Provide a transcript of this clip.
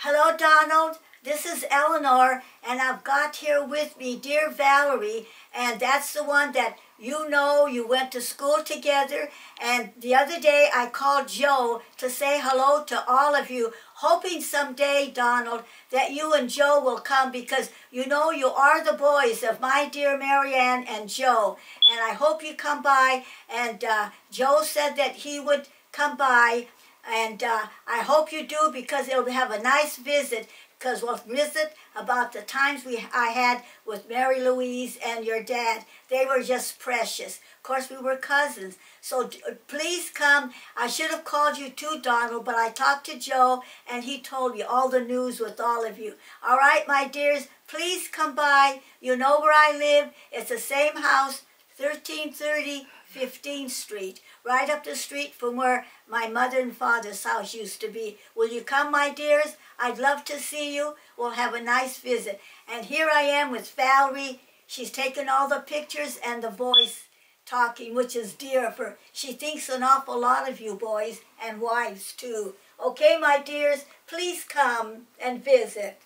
Hello, Donald. This is Eleanor, and I've got here with me dear Valerie, and that's the one that you know you went to school together. And the other day I called Joe to say hello to all of you, hoping someday, Donald, that you and Joe will come because you know you are the boys of my dear Marianne and Joe. And I hope you come by. And uh, Joe said that he would come by and uh, I hope you do because it'll have a nice visit because we'll visit about the times we I had with Mary Louise and your dad. They were just precious. Of course, we were cousins. So please come. I should have called you too, Donald, but I talked to Joe and he told me all the news with all of you. All right, my dears, please come by. You know where I live. It's the same house, 1330 15th Street, right up the street from where my mother and father's house used to be. Will you come, my dears? I'd love to see you. We'll have a nice visit. And here I am with Valerie. She's taken all the pictures and the voice talking, which is dear her. She thinks an awful lot of you boys and wives too. Okay, my dears, please come and visit.